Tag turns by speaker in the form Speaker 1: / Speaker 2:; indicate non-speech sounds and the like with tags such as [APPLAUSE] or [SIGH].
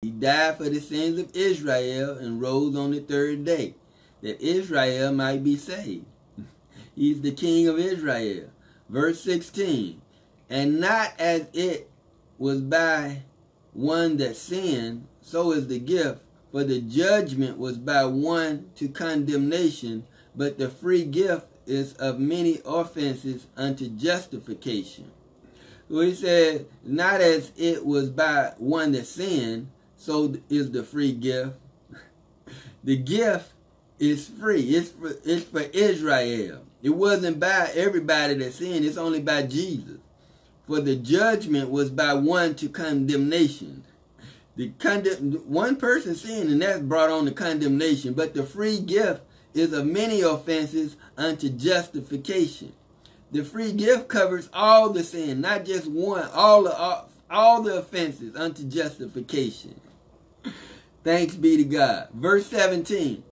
Speaker 1: He died for the sins of Israel and rose on the third day, that Israel might be saved. [LAUGHS] He's the king of Israel. Verse 16, and not as it was by one that sinned, so is the gift. For the judgment was by one to condemnation, but the free gift is of many offenses unto justification. So he said, not as it was by one that sinned, so is the free gift. [LAUGHS] the gift is free. It's for, it's for Israel. It wasn't by everybody that sinned. It's only by Jesus. For the judgment was by one to condemnation. The condemn one person sinned, and that's brought on the condemnation. But the free gift is of many offenses unto justification. The free gift covers all the sin, not just one, all the all, all the offenses unto justification. Thanks be to God. Verse 17.